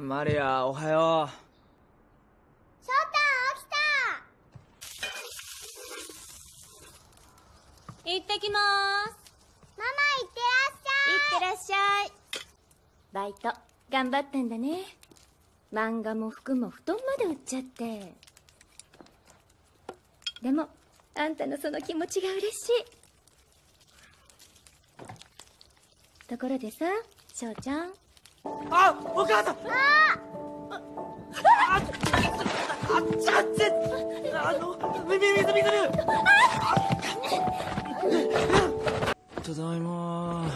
マリアおはよ翔太起きた。行ってきまーす。ママいってらっしゃい。いってらっしゃい。バイト頑張ってんだね。漫画も服も布団まで売っちゃって。でもあんたのその気持ちが嬉しい。ところでさ翔ちゃん。うあお母さんあああっちゃってあのみみ水水ただいま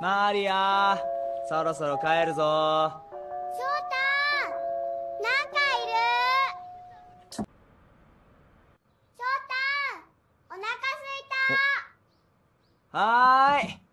マリアそろそろ帰るぞ。翔太なんかいる？翔太お腹すいたはーい